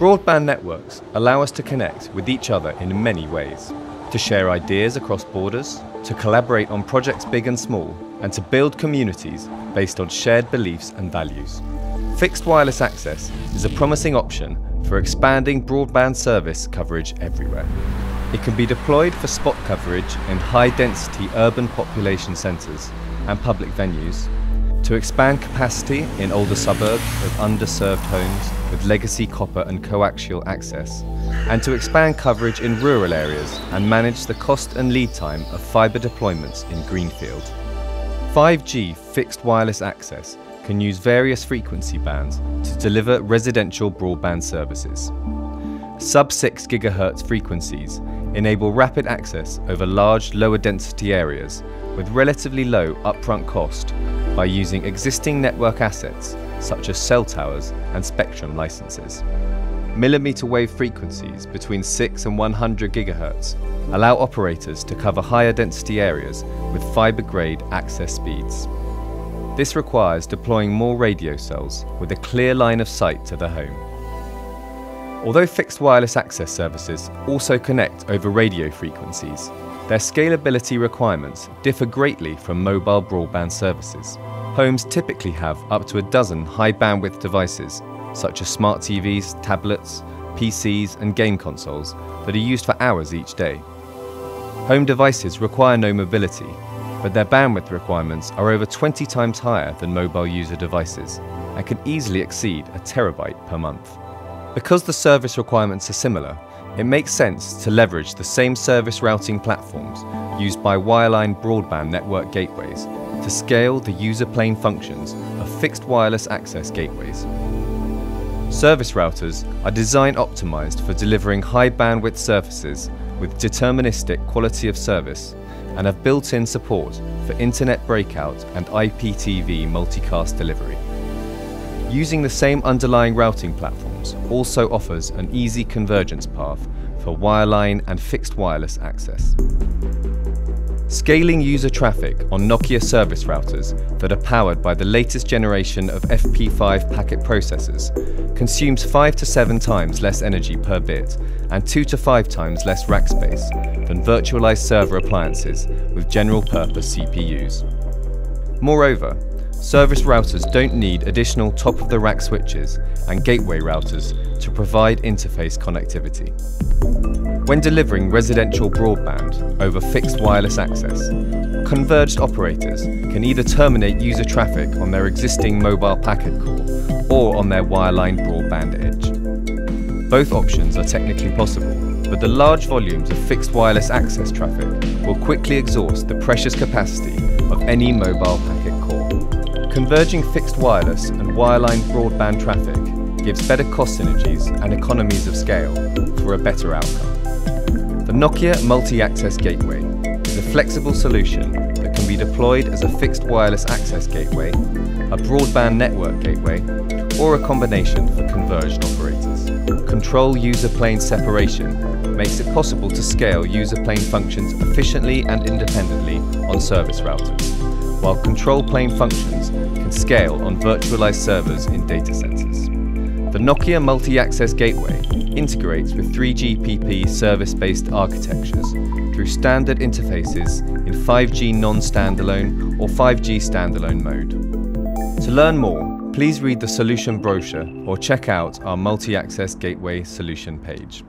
Broadband networks allow us to connect with each other in many ways, to share ideas across borders, to collaborate on projects big and small, and to build communities based on shared beliefs and values. Fixed wireless access is a promising option for expanding broadband service coverage everywhere. It can be deployed for spot coverage in high-density urban population centres and public venues, to expand capacity in older suburbs of underserved homes with legacy copper and coaxial access, and to expand coverage in rural areas and manage the cost and lead time of fibre deployments in Greenfield. 5G fixed wireless access can use various frequency bands to deliver residential broadband services. Sub-6 GHz frequencies enable rapid access over large lower density areas with relatively low upfront cost by using existing network assets such as cell towers and spectrum licenses. Millimeter wave frequencies between 6 and 100 GHz allow operators to cover higher density areas with fibre grade access speeds. This requires deploying more radio cells with a clear line of sight to the home. Although fixed wireless access services also connect over radio frequencies, their scalability requirements differ greatly from mobile broadband services. Homes typically have up to a dozen high bandwidth devices, such as smart TVs, tablets, PCs, and game consoles, that are used for hours each day. Home devices require no mobility, but their bandwidth requirements are over 20 times higher than mobile user devices and can easily exceed a terabyte per month. Because the service requirements are similar, it makes sense to leverage the same service routing platforms used by wireline broadband network gateways to scale the user plane functions of fixed wireless access gateways. Service routers are design optimized for delivering high bandwidth services with deterministic quality of service and have built-in support for internet breakout and IPTV multicast delivery. Using the same underlying routing platforms also offers an easy convergence path for wireline and fixed wireless access. Scaling user traffic on Nokia service routers that are powered by the latest generation of FP5 packet processors consumes 5 to 7 times less energy per bit and 2 to 5 times less rack space than virtualized server appliances with general purpose CPUs. Moreover, Service routers don't need additional top-of-the-rack switches and gateway routers to provide interface connectivity. When delivering residential broadband over fixed wireless access, converged operators can either terminate user traffic on their existing mobile packet core or on their wireline broadband edge. Both options are technically possible, but the large volumes of fixed wireless access traffic will quickly exhaust the precious capacity of any mobile packet Converging fixed wireless and wireline broadband traffic gives better cost synergies and economies of scale for a better outcome. The Nokia Multi-Access Gateway is a flexible solution that can be deployed as a fixed wireless access gateway, a broadband network gateway, or a combination for converged operators. Control user plane separation makes it possible to scale user plane functions efficiently and independently on service routers while control plane functions can scale on virtualized servers in data centers. The Nokia Multi-Access Gateway integrates with 3GPP service-based architectures through standard interfaces in 5G non-standalone or 5G standalone mode. To learn more, please read the solution brochure or check out our Multi-Access Gateway solution page.